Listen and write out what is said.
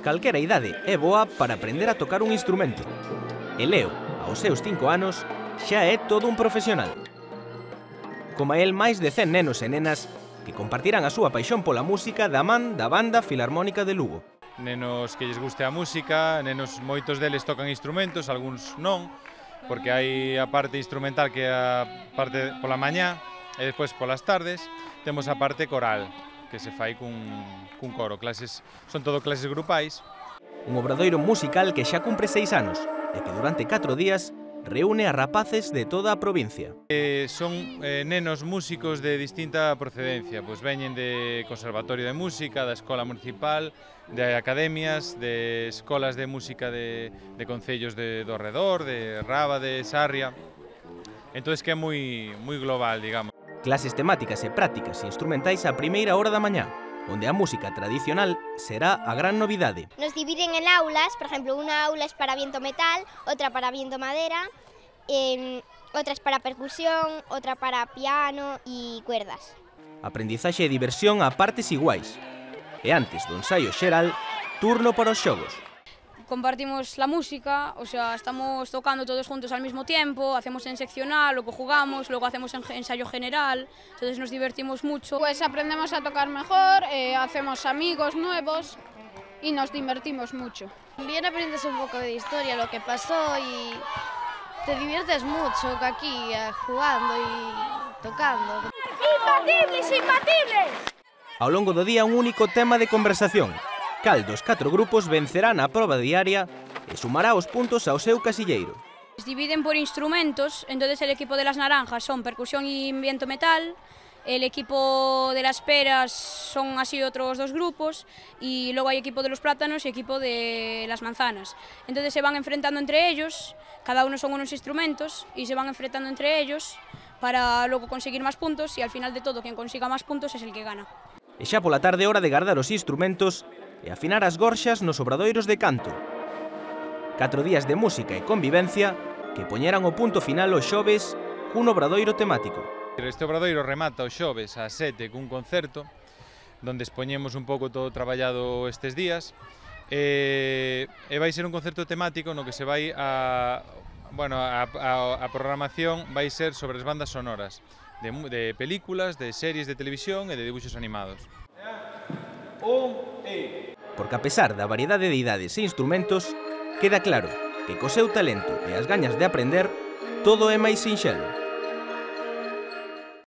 calquera idade é boa para aprender a tocar un instrumento. E Leo, aos seus cinco anos, xa é todo un profesional. Como el máis de 100 nenos e nenas que compartirán a súa paixón pola música da man da Banda Filarmónica de Lugo. Nenos que lles guste a música, nenos moitos deles tocan instrumentos, algúns non, porque hai a parte instrumental que é a parte pola mañá e despois polas tardes temos a parte coral que se fai cun, cun coro. Clases, son todo clases grupais. Un obradoiro musical que xa cumpre seis anos e que durante 4 días reúne a rapaces de toda a provincia. Eh, son eh, nenos músicos de distinta procedencia, pois veñen de Conservatorio de Música, da Escola Municipal, de academias, de escolas de música de, de concellos de, do redor, de Raba, de Sarria. Entón, que é moi, moi global, digamos. Clases temáticas e prácticas instrumentais a primeira hora da mañá, onde a música tradicional será a gran novidade. Nos dividen en aulas, por exemplo, unha aula es para viento metal, outra para viento madera, eh, outras para percusión, outra para piano e cuerdas. Aprendizaxe e diversión a partes iguais. E antes do ensaio xeral, turno para os xogos compartimos la música, o sea, estamos tocando todos juntos al mismo tiempo, hacemos en seccional, luego jugamos, luego hacemos ensayo general, entonces nos divertimos mucho. Pues aprendemos a tocar mejor, eh, hacemos amigos nuevos y nos divertimos mucho. También aprendes un poco de historia, lo que pasó y te diviertes mucho aquí eh, jugando y tocando. Imbatibles, imbatibles! Ao longo do día un único tema de conversación, cal dos catro grupos vencerá na proba diaria e sumará os puntos ao seu casilleiro. Dividen por instrumentos, entonces el equipo de las naranjas son percusión y viento metal, el equipo de las peras son así otros dos grupos y luego hay equipo de los plátanos y equipo de las manzanas. Entonces se van enfrentando entre ellos, cada uno son unos instrumentos y se van enfrentando entre ellos para luego conseguir más puntos y al final de todo quien consiga más puntos es el que gana. E xa pola tarde hora de guardar os instrumentos e afinar as gorxas nos obradoiros de canto. Catro días de música e convivencia que poñeran o punto final os xoves cun obradoiro temático. Este obradoiro remata os xoves a sete cun concerto donde expoñemos un pouco todo traballado estes días e, e vai ser un concerto temático no que se vai a bueno, a, a, a programación vai ser sobre as bandas sonoras de, de películas, de series de televisión e de dibuixos animados un E. Porque a pesar da variedade de idades e instrumentos, queda claro que co seu talento e as gañas de aprender, todo é máis sinxelo.